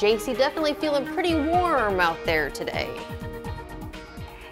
Jacie definitely feeling pretty warm out there today.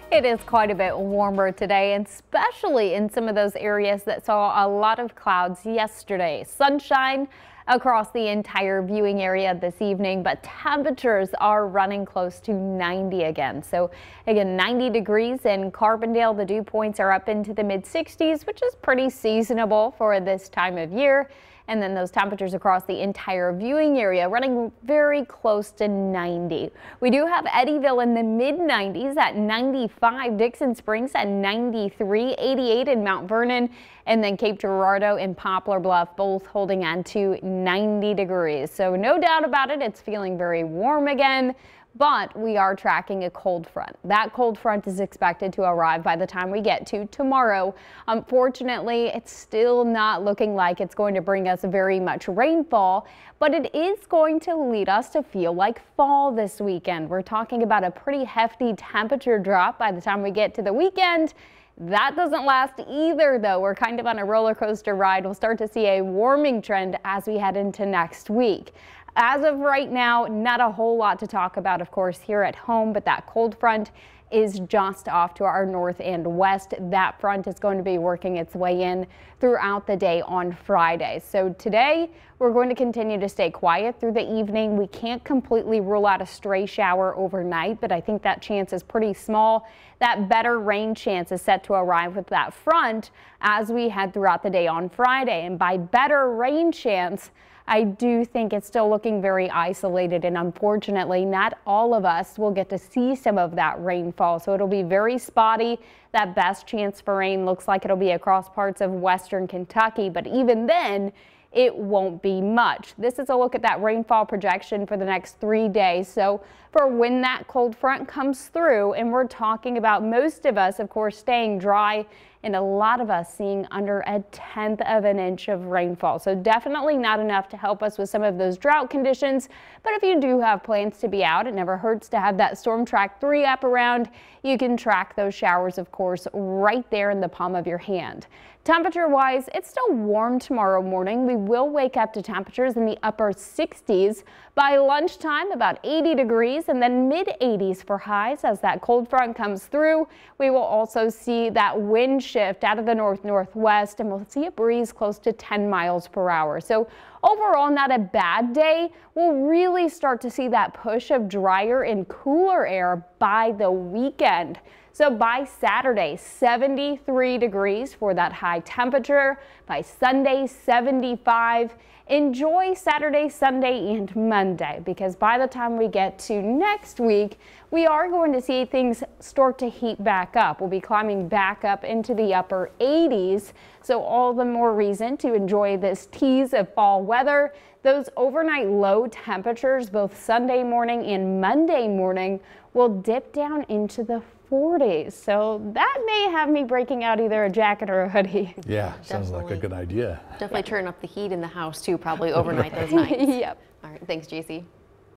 It is quite a bit warmer today, especially in some of those areas that saw a lot of clouds yesterday. Sunshine across the entire viewing area this evening, but temperatures are running close to 90 again. So again, 90 degrees in Carbondale. The dew points are up into the mid 60s, which is pretty seasonable for this time of year. And then those temperatures across the entire viewing area running very close to 90. We do have Eddyville in the mid 90s at 95, Dixon Springs at 93, 88 in Mount Vernon, and then Cape Girardeau and Poplar Bluff both holding on to 90 degrees. So no doubt about it, it's feeling very warm again but we are tracking a cold front. That cold front is expected to arrive by the time we get to tomorrow. Unfortunately, it's still not looking like it's going to bring us very much rainfall, but it is going to lead us to feel like fall this weekend. We're talking about a pretty hefty temperature drop by the time we get to the weekend. That doesn't last either, though. We're kind of on a roller coaster ride. We'll start to see a warming trend as we head into next week. As of right now, not a whole lot to talk about, of course, here at home, but that cold front is just off to our north and west. That front is going to be working its way in throughout the day on Friday. So today we're going to continue to stay quiet through the evening. We can't completely rule out a stray shower overnight, but I think that chance is pretty small. That better rain chance is set to arrive with that front as we head throughout the day on Friday. And by better rain chance, I do think it's still looking very isolated and unfortunately not all of us will get to see some of that rainfall. So it'll be very spotty. That best chance for rain looks like it'll be across parts of western Kentucky, but even then it won't be much. This is a look at that rainfall projection for the next three days. So for when that cold front comes through and we're talking about most of us, of course, staying dry and a lot of us seeing under a tenth of an inch of rainfall. So definitely not enough to help us with some of those drought conditions. But if you do have plans to be out, it never hurts to have that Storm Track 3 app around. You can track those showers, of course, right there in the palm of your hand. Temperature wise, it's still warm tomorrow morning. We will wake up to temperatures in the upper 60s. By lunchtime, about 80 degrees and then mid 80s for highs as that cold front comes through. We will also see that wind shift out of the north northwest and we'll see a breeze close to 10 miles per hour. So overall, not a bad day. We'll really start to see that push of drier and cooler air by the weekend. So by Saturday, 73 degrees for that high temperature. By Sunday, 75. Enjoy Saturday, Sunday, and Monday because by the time we get to next week, we are going to see things start to heat back up. We'll be climbing back up into the upper 80s, so all the more reason to enjoy this tease of fall weather. Those overnight low temperatures, both Sunday morning and Monday morning, will dip down into the 40s. So that may have me breaking out either a jacket or a hoodie. Yeah, sounds like a good idea. Definitely turn up the heat in the house too, probably overnight those nights. yep. All right, thanks, Jacie.